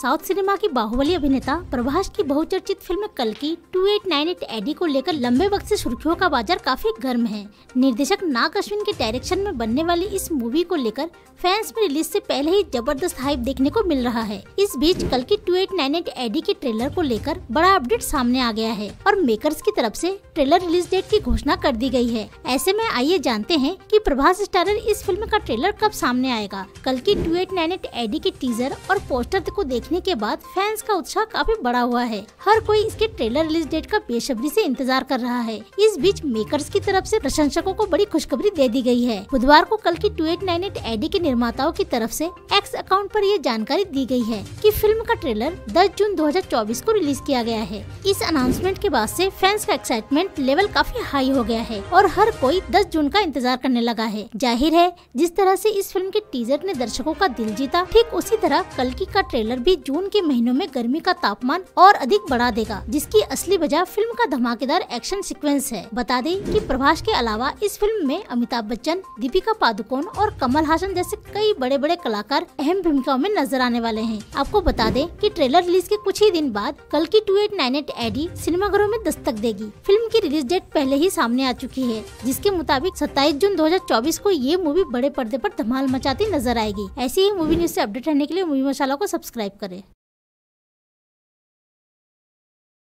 South cinema की बाहुबली अभिनेता प्रभास की बहुचर्चित फ़िल्म कल की 2898 एडी को लेकर लंबे वक्त से सुर्खियों का बाज़ार काफ़ी गर्म है। निर्देशक नाग अश्विन के डायरेक्शन में बनने वाली इस मूवी को लेकर फैंस में रिलीज़ से पहले ही ज़बरदस्त हाइप देखने को मिल रहा है। इस बीच कल की 2898 एडी के ट्रेलर को लेकर बड़ा अपडेट सामने आ गया है और मेकर्स की तरफ़ ऐसी ट्रेलर रिलीज़ डेट की घोषणा कर दी गई है। ऐसे में आइए जानते हैं की प्रभास स्टारर इस फ़िल्म का ट्रेलर कब सामने आएगा। कल की 2898 एडी के टीजर और पोस्टर को देखने के बाद फैंस का उत्साह काफ़ी बड़ा हुआ है। हर कोई इसके ट्रेलर रिलीज़ डेट का बेसब्री से इंतज़ार कर रहा है। इस बीच मेकर्स की तरफ़ से प्रशंसकों को बड़ी खुशखबरी दे दी गई है। बुधवार को कल की 2898 एडी के निर्माताओं की तरफ़ से एक्स अकाउंट पर ये जानकारी दी गई है कि फ़िल्म का ट्रेलर 10 जून 2024 को रिलीज़ किया गया है। इस अनाउंसमेंट के बाद से फैंस का एक्साइटमेंट लेवल काफ़ी हाई हो गया है और हर कोई 10 जून का इंतज़ार करने लगा है। ज़ाहिर है, जिस तरह से इस फ़िल्म के टीजर ने दर्शकों का दिल जीता, ठीक उसी तरह कल्कि का ट्रेलर भी जून के महीनों में गर्मी का तापमान और अधिक बढ़ा देगा, जिसकी असली वजह फ़िल्म का धमाकेदार एक्शन सीक्वेंस है। बता दें कि प्रभास के अलावा इस फ़िल्म में अमिताभ बच्चन, दीपिका पादुकोण और कमल हासन जैसे कई बड़े बड़े कलाकार अहम भूमिकाओं में नज़र आने वाले हैं। आपको बता दें कि ट्रेलर रिलीज़ के कुछ ही दिन बाद कल की two eight nine eight AD सिनेमाघरों में दस्तक देगी। फ़िल्म की रिलीज़ डेट पहले ही सामने आ चुकी है, जिसके मुताबिक 27 जून 2024 को ये मूवी बड़े पर्दे पर धमाल मचाती नज़र आएगी। ऐसी ही मूवी न्यूज़ से अपडेट रहने के लिए मूवी मसाला को सब्सक्राइब करें